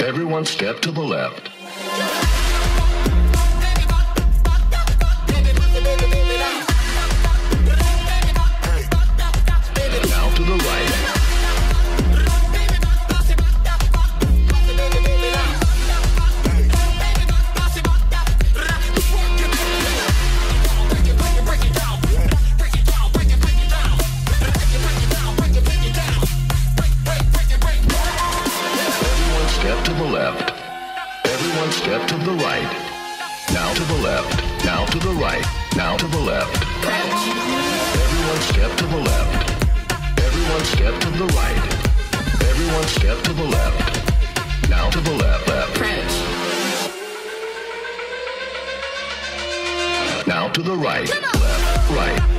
Everyone step to the left. To the left. Everyone step to the right. Now to the left. Now to the right. Now to the left. Everyone step to the left. Everyone step to the right. Everyone step to the left. Now to the left. Left. Now to the right. Left. Right.